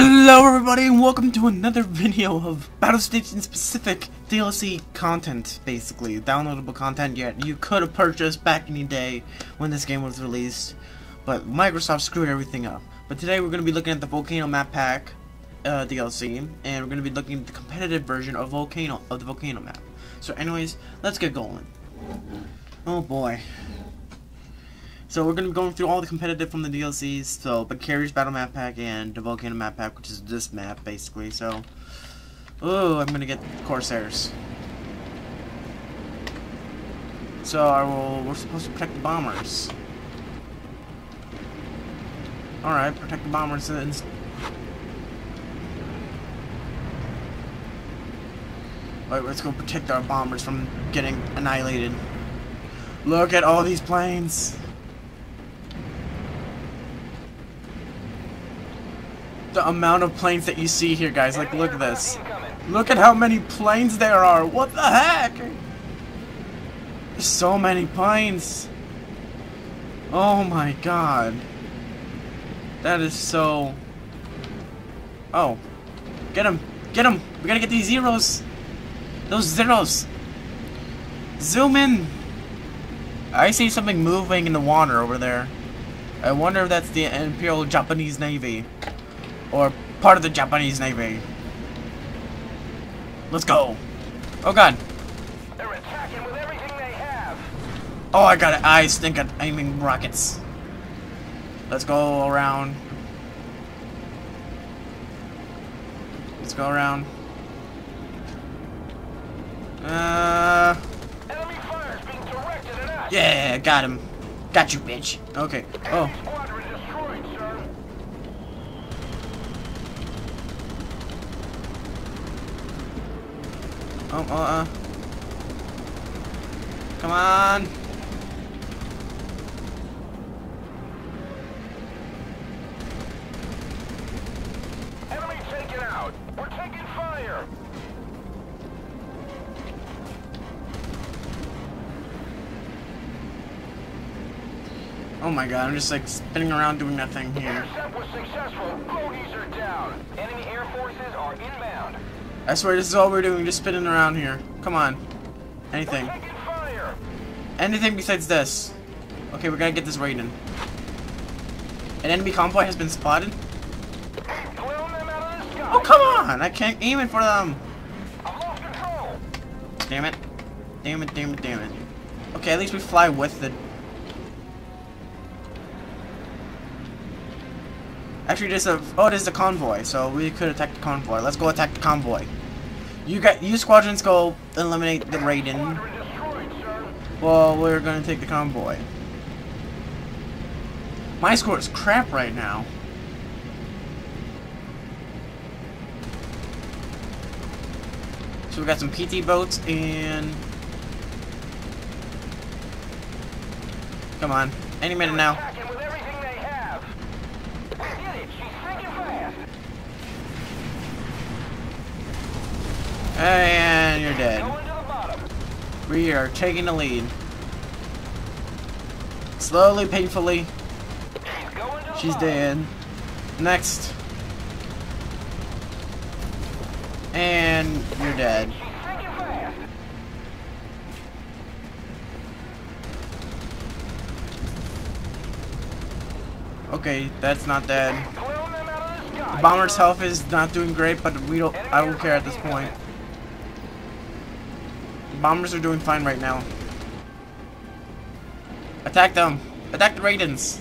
Hello everybody and welcome to another video of Battlestations Pacific DLC content, basically. Downloadable content yet you could have purchased back in the day when this game was released, but Microsoft screwed everything up. But today we're going to be looking at the Volcano Map Pack uh, DLC, and we're going to be looking at the competitive version of Volcano of the Volcano map. So anyways, let's get going. Oh boy. So we're gonna be going through all the competitive from the DLCs. So, Carriers Battle Map Pack and the Volcano Map Pack, which is this map basically. So, oh, I'm gonna get Corsairs. So, I will, we're supposed to protect the bombers. All right, protect the bombers. And Wait, let's go protect our bombers from getting annihilated. Look at all these planes. The amount of planes that you see here, guys. Like, look at this. Look at how many planes there are. What the heck? So many planes. Oh my god. That is so... Oh. Get him. Get him. We gotta get these zeros. Those zeros. Zoom in. I see something moving in the water over there. I wonder if that's the Imperial Japanese Navy or part of the Japanese Navy. Let's go. Oh god. They're attacking with everything they have. Oh, I got it. I stink at aiming rockets. Let's go around. Let's go around. Uh. Enemy fire's being directed at us. Yeah, got him. Got you, bitch. Okay. Oh. Squadron destroyed, sir. Oh, uh, uh. Come on. Enemy taken out. We're taking fire. Oh my god, I'm just like spinning around doing nothing here. Intercept was successful. Bogies are down. Enemy air forces are inbound. I swear this is all we're doing, just spinning around here. Come on. Anything. We're. Anything besides this. Okay, we gotta get this Raiden. An enemy convoy has been spotted. Clone them out of the sky. Oh, come on! I can't aim it for them! I've lost control. Damn it. Damn it, damn it, damn it. Okay, at least we fly with the... Actually, there's a... Oh, this is a convoy, so we could attack the convoy. Let's go attack the convoy. You got... You squadrons go eliminate the Raiden. Well, we're gonna take the convoy. My score is crap right now. So we got some PT boats and... Come on. Any minute now. Attacking with everything they have. We did it. She's sinking fast. And you're dead. We are taking the lead. Slowly, painfully. She's dead. Next. And you're dead. Okay, that's not dead. The bomber's health is not doing great, but we don't. I don't care at this point. Bombers are doing fine right now. Attack them! Attack the Raidens!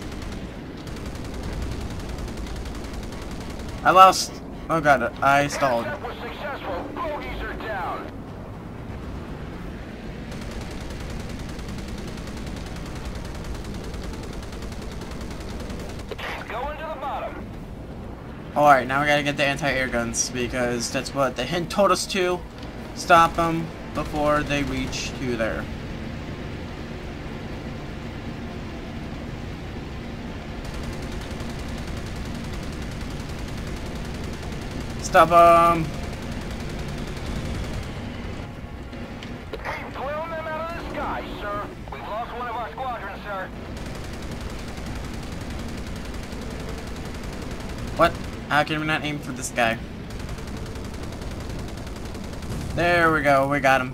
I lost. Oh god, I stalled. Intercept was successful. Bogies are down. She's going to the bottom. Alright, now we gotta get the anti-air guns because that's what the hint told us to. Stop them before they reach to there. Stop them! We've blown them out of the sky, sir. We've lost one of our squadrons, sir. What? How can we not aim for this guy? There we go, we got him.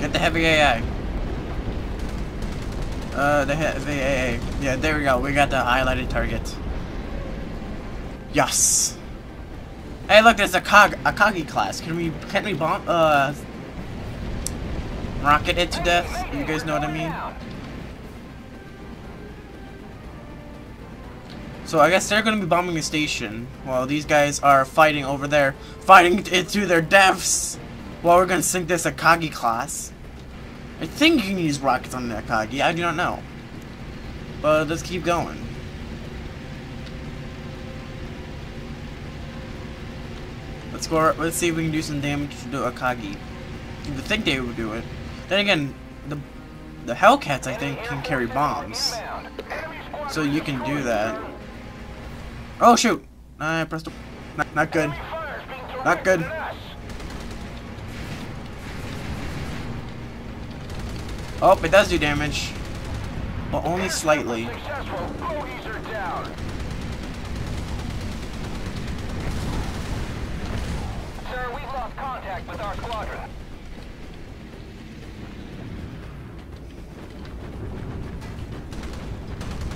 Get the heavy AI. Uh, the heavy AA. Yeah, there we go. We got the highlighted target. Yes. Hey, look, there's a Kag Akagi class. Can we can we bomb uh rocket it to death? You guys know what I mean? So I guess they're gonna be bombing the station while these guys are fighting over there, fighting it to their deaths. While we're gonna sink this Akagi class. I think you can use rockets on the Akagi. I do not know. But let's keep going. Let's go. Let's see if we can do some damage to the Akagi. You would think they would do it. Then again, the the Hellcats I think can carry bombs, so you can do that. Oh shoot! I pressed. The, not, not good. Not good. Oh, it does do damage, but only slightly. Sir, we've lost contact with our squadron.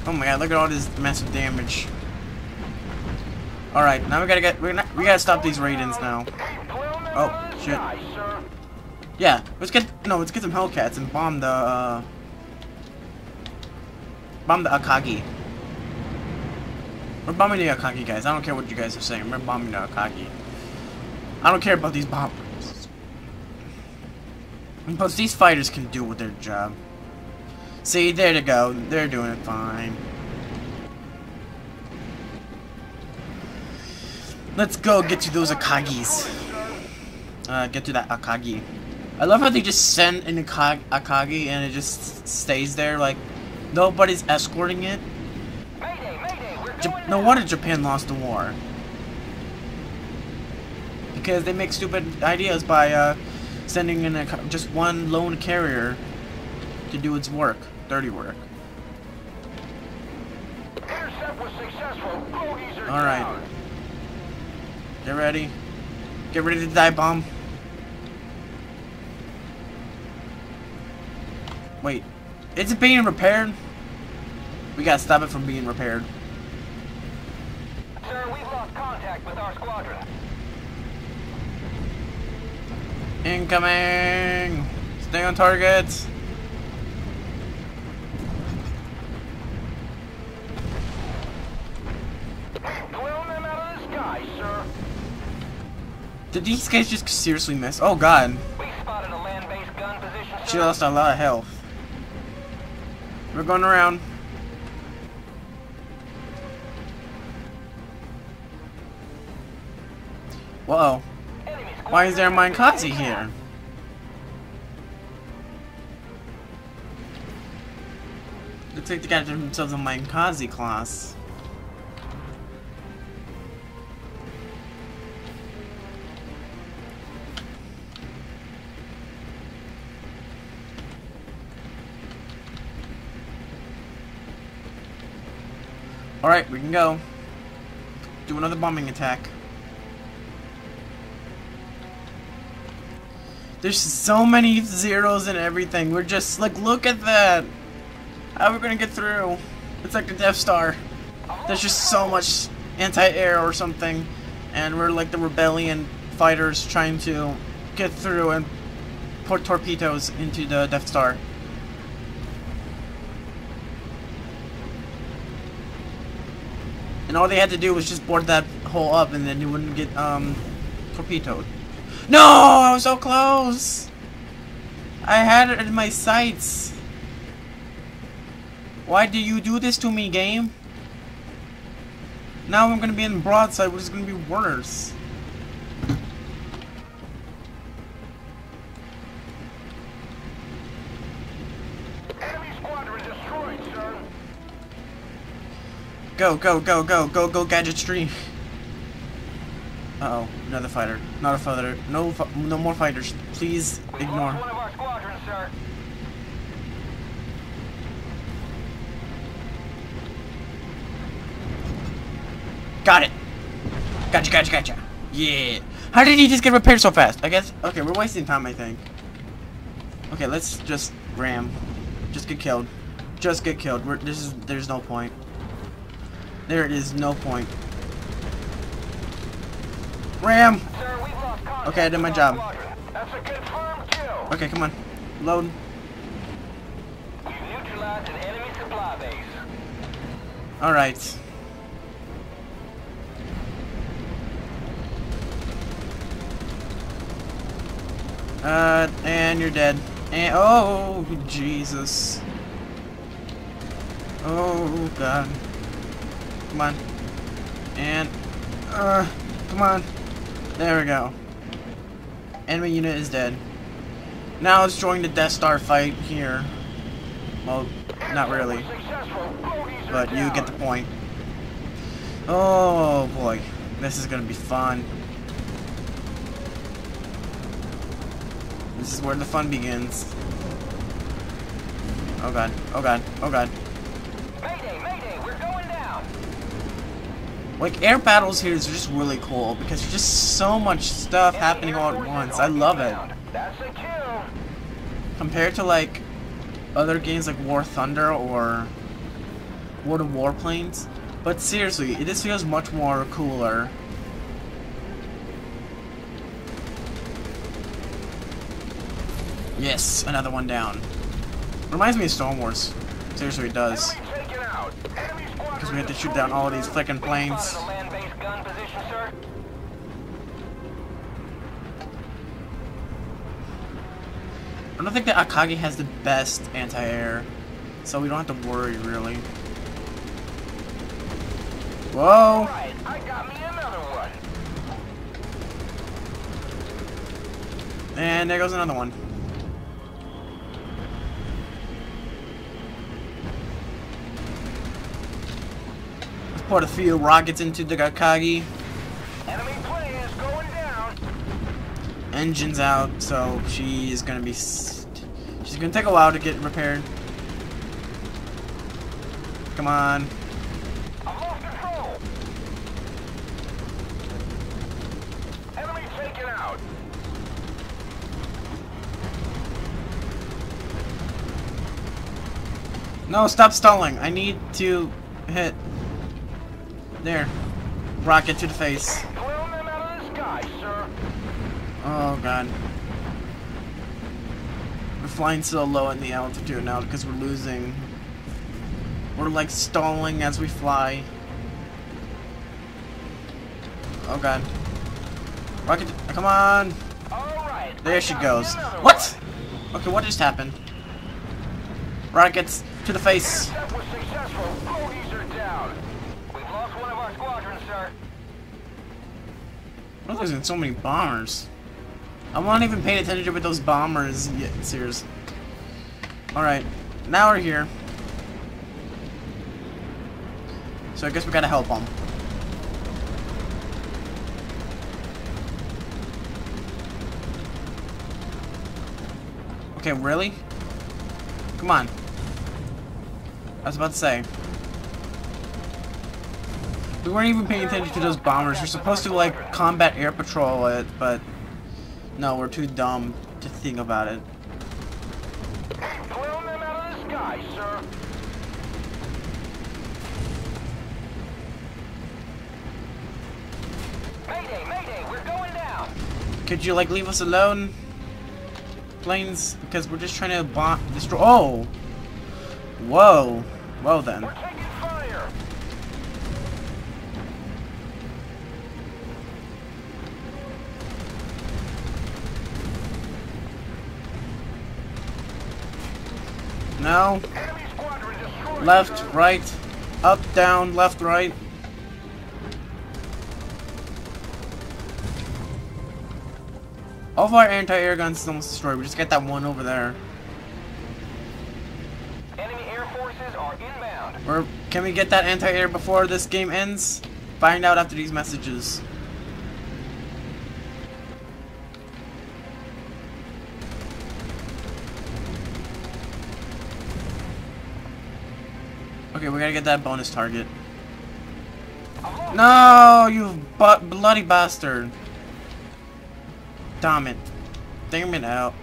Oh my god, look at all this massive damage. Alright, now we gotta get we we gotta stop these Raidens now. Oh, shit. Yeah, let's get no, let's get some Hellcats and bomb the uh bomb the Akagi. We're bombing the Akagi guys. I don't care what you guys are saying. We're bombing the Akagi. I don't care about these bombers. But these fighters can do with their job. See, there they go. They're doing it fine. Let's go get to those Akagis. Uh, get to that Akagi. I love how they just send an Akag Akagi and it just stays there, like, nobody's escorting it. No wonder Japan lost the war. Because they make stupid ideas by, uh, sending in a, just one lone carrier to do its work, dirty work. Alright. Get ready. Get ready to die bomb. Wait. Is it being repaired? We gotta stop it from being repaired. Sir, we've lost contact with our squadron. Incoming! Stay on target! Did these guys just seriously miss? Oh god. She lost a lot of health. We're going around. Whoa. Why is there a Minekaze here? Looks like they got themselves a Minekaze class. Alright, we can go. Do another bombing attack. There's so many zeros and everything. We're just like, look at that. How are we gonna get through? It's like the Death Star. There's just so much anti-air or something, and we're like the rebellion fighters trying to get through and put torpedoes into the Death Star. And all they had to do was just board that hole up, and then you wouldn't get um torpedoed. No, I was so close. I had it in my sights. Why do you do this to me, game? Now I'm gonna be in broadside, which is gonna be worse. Enemy squadron destroyed, sir. Go, go, go, go, go, go, gadgetry. Uh oh, another fighter. Not a fighter. No, no more fighters. Please ignore. one of our squadrons, sir. Got it. Gotcha, gotcha, gotcha. Yeah. How did he just get repaired so fast? I guess. Okay, we're wasting time, I think. Okay, let's just ram. Just get killed. Just get killed. We're, this is. There's no point. There is no point. Ram. Okay, I did my job. Okay, come on. Load. We've neutralized an enemy supply base. All right. Uh, and you're dead. And oh, Jesus. Oh God. Come on. And uh, come on. There we go. Enemy unit is dead. Now let's join the Death Star fight here. Well, not really. But you get the point. Oh boy, this is gonna be fun. This is where the fun begins. Oh god, oh god, oh god. Mayday, mayday, we're going down. Like, air battles here is just really cool because there's just so much stuff happening all at once. I love it. Compared to, like, other games like War Thunder or World of Warplanes. But seriously, this feels much more cooler. Yes, another one down. Reminds me of Star Wars. Seriously, it does. Because we had to shoot down all of these flicking planes. I don't think that Akagi has the best anti-air. So we don't have to worry, really. Whoa! And there goes another one. Put a few rockets into the Akagi. Enemy plane is going down. Engine's out, so she is gonna be. she's gonna take a while to get repaired. Come on. I've lost control. Enemy taken out. No, stop stalling. I need to hit. There. Rocket to the face. Oh god. We're flying so low in the altitude now because we're losing. We're like stalling as we fly. Oh god. Rocket, come on! There she goes. What? Okay, what just happened? Rockets to the face. Intercept was successful. Bogies are down. We've lost one of our squadrons, sir. We're losing so many bombers. I'm not even paying attention with those bombers yet, serious. Alright, now we're here. So I guess we gotta help them. Okay, really? Come on. I was about to say. We weren't even paying attention to those bombers. We're supposed to, like, combat air patrol it, but... No, we're too dumb to think about it. Blown them out of the sky, sir. Mayday, mayday, we're going down. Could you, like, leave us alone? Planes? Because we're just trying to bomb... Destroy... Oh! Whoa. Well then. No. Enemy squadron destroyed. Left, right. Up, down, left, right. All of our anti-air guns is almost destroyed. We just got that one over there. Enemy air forces are inbound. Or can we get that anti-air before this game ends? Find out after these messages. Okay, we gotta get that bonus target. No, you bu bloody bastard. Damn it. Damn it out.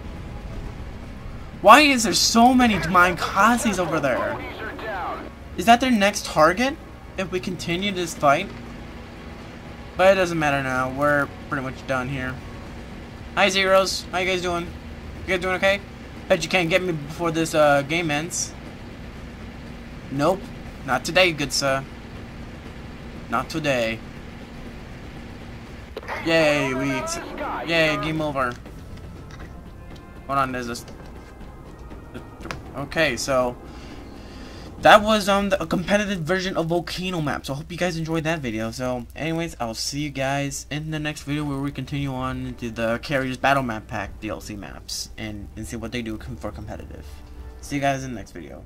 Why is there so many Minekazes over there? Is that their next target? If we continue this fight? But it doesn't matter now. We're pretty much done here. Hi, Zeros. How you guys doing? You guys doing okay? Bet you can't get me before this uh, game ends. Nope. Not today, good sir. Not today. Yay, we... Yay, game over. Hold on, there's this... Okay, so... That was um the, a competitive version of Volcano map. So I hope you guys enjoyed that video. So anyways, I'll see you guys in the next video where we continue on to the Carriers Battle Map Pack DLC maps and, and see what they do for competitive. See you guys in the next video.